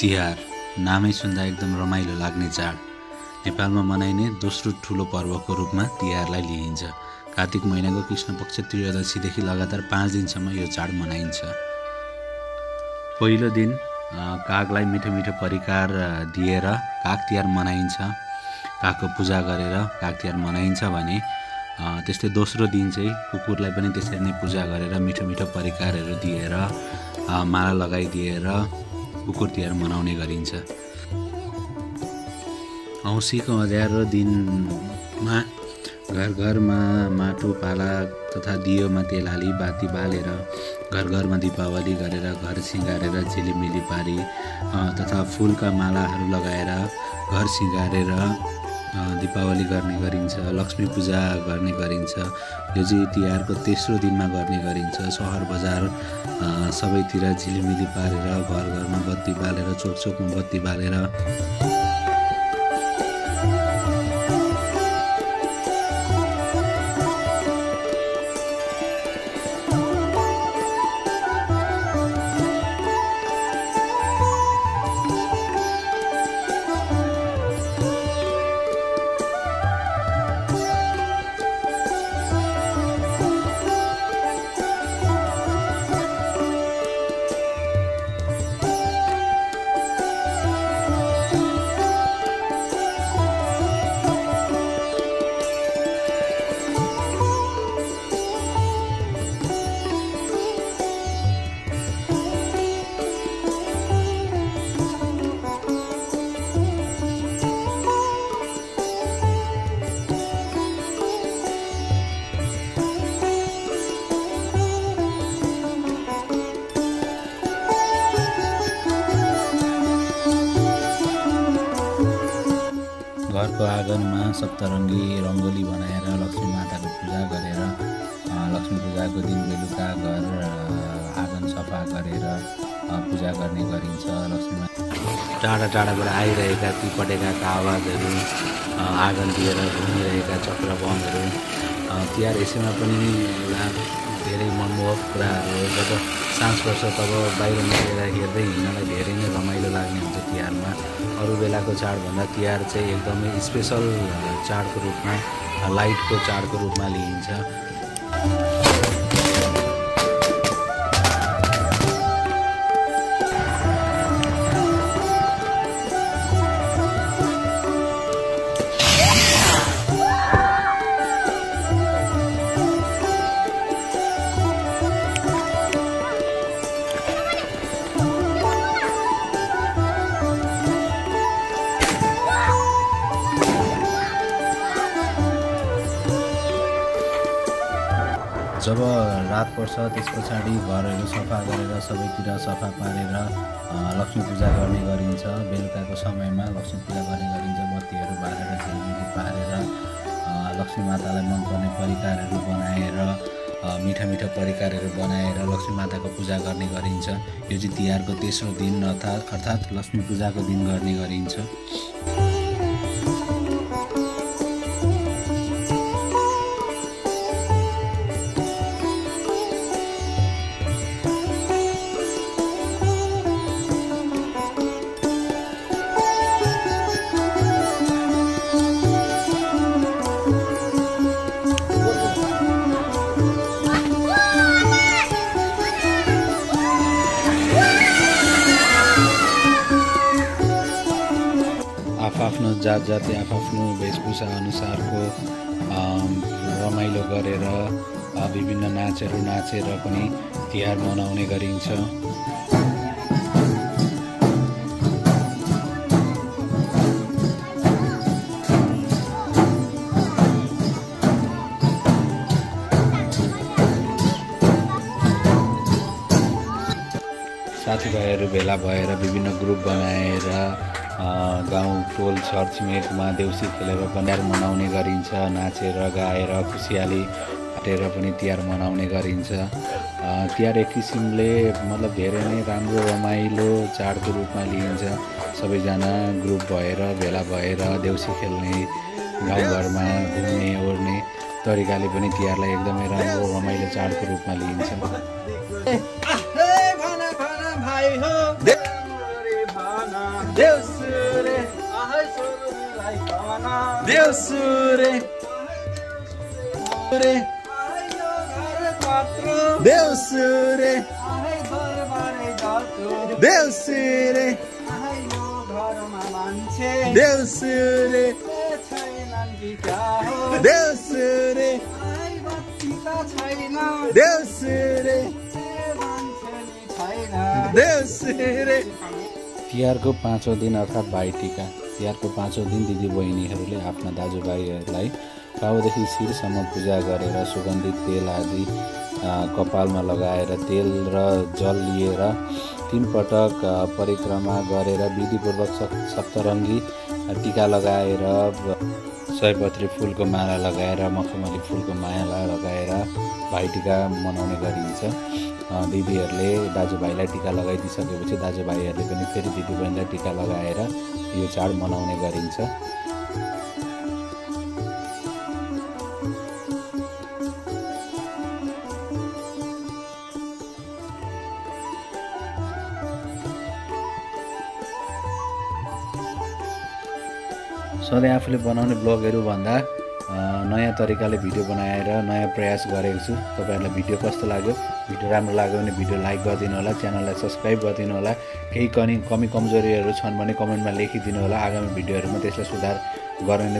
तिहार नामै सुन्दा एकदम रमाइलो लाग्ने चाड। नेपालमा मनाइने दोस्रो ठुलो पर्वको रूपमा तिहारलाई लिइन्छ। कार्तिक महिनाको कृष्ण पक्ष त्रयोदशीदेखि लगातार पाँच दिनसम्म यो चाड मनाइन्छ। पहिलो दिन कागलाई मिठो मिठो परिकार दिएर काग तिहार मनाइन्छ। कागको पूजा गरेर काग तिहार मनाइन्छ भने त्यस्तै दोस्रो दिन चाहिँ कुकुरलाई पनि त्यसरी नै पूजा गरेर मिठो मिठो परिकारहरू दिएर माला लगाइदिएर कुकुर तिहार मनाउने गरिन्छ। औँसीको अँध्यारो दिनमा घर घरमा माटो पाला तथा दियोमा तेल हाली बाती बालेर घर घरमा दीपावली गरेर घर सिँगारेर झिलिमिली पारी तथा फुलका मालाहरू लगाएर घर सिँगारेर दीपावली गर्ने गरिन्छ लक्ष्मी पूजा गर्ने गरिन्छ यो चाहिँ तिहारको तेस्रो दिनमा गर्ने गरिन्छ। सहर बजार सबैतिर झिलिमिली पारेर घर घरमा बत्ती बालेर चोक चोकमा बत्ती बालेर। घरको आँगनमा सप्तरङ्गी रङ्गोली बनाएर लक्ष्मी माताको पूजा गरेर लक्ष्मी पूजाको दिन बेलुका घर आँगन सफा गरेर पूजा गर्ने गरिन्छ लक्ष्मी टाढा टाढाबाट आइरहेका ती पटेकाका आवाजहरू अ, आँगनतिर घुमिरहेका चक्रबमहरू तिहार यसैमा पनि एउटा धेरै मनमोहक कुराहरू जब साँझ पर्छ तब बाहिर निस्केर हेर्दै हिँड्नलाई धेरै नै रमाइलो लाग्ने हुन्छ तिहारमा। अरू बेलाको चाडभन्दा तिहार चाहिँ एकदमै स्पेसल चाडको रूपमा लाइटको चाडको रूपमा लिइन्छ। जब रात पर्छ त्यस पछाडि घरहरू सफा गरेर सबैतिर सफा पारेर लक्ष्मी पूजा गर्ने गरिन्छ। बेलुकाको समयमा लक्ष्मी पूजा गर्ने गरिन्छ। बत्तीहरू बालेर झिलिमिली पारेर लक्ष्मी मातालाई मनपर्ने परिकारहरू बनाएर मिठा मिठा परिकारहरू बनाएर लक्ष्मी माताको पूजा गर्ने गरिन्छ। यो चाहिँ तिहारको तेस्रो दिन अर्थात् अर्थात् लक्ष्मी पूजाको दिन गर्ने गरिन्छ। जात जाति आफ्नो वेशभूषा अनुसारको रमाइलो गरेर विभिन्न नाचहरू नाचेर पनि तिहार मनाउने गरिन्छ। साथीभाइहरू भेला भएर विभिन्न ग्रुप बनाएर गाउँ टोल छरछिमेकमा देउसी खेलेर बनाएर मनाउने गरिन्छ। नाचेर गाएर खुसियाली काटेर पनि तिहार मनाउने गरिन्छ। तिहार एक किसिमले मतलब धेरै नै राम्रो रमाइलो चाडको रूपमा लिइन्छ। सबैजना ग्रुप भएर भेला भएर देउसी खेल्ने गाउँघरमा घुम्ने ओर्ने तरिकाले पनि तिहारलाई एकदमै राम्रो रमाइलो चाडको रूपमा लिइन्छ। हे। देउसुरे देउसुरे देउसुरे देउसुरे देउसुरे देउसुरे देउसुरे तिहारको पाँचौँ दिन अर्थात् भाइटिका। तिहारको पाँचौँ दिन दिदीबहिनीहरूले आफ्ना दाजुभाइहरूलाई टाउदेखि शिरसम्म पूजा गरेर सुगन्धित तेल आदि कपालमा लगाएर तेल र जल लिएर तिन पटक अ, परिक्रमा गरेर विधिपूर्वक सप सप्तरङ्गी टिका लगाएर सयपत्री फुलको माला लगाएर मखमली फुलको माला लगाएर भाइटिका मनाउने गरिन्छ। दिदीहरूले दाजुभाइलाई टिका लगाइदिइसकेपछि दाजुभाइहरूले पनि फेरि दिदीबहिनीलाई टिका लगाएर यो चाड मनाउने गरिन्छ। सधैँ आफूले बनाउने ब्लगहरू भन्दा नयाँ तरिकाले भिडियो बनाएर नयाँ प्रयास गरेको छु। तपाईँहरूलाई भिडियो कस्तो लाग्यो? भिडियो राम्रो लाग्यो भने भिडियो लाइक गरिदिनु होला च्यानललाई सब्सक्राइब गरिदिनु होला। केही कमी कमी कमजोरीहरू छन् भने कमेन्टमा लेखिदिनु होला। आगामी भिडियोहरूमा त्यसलाई सुधार गर्ने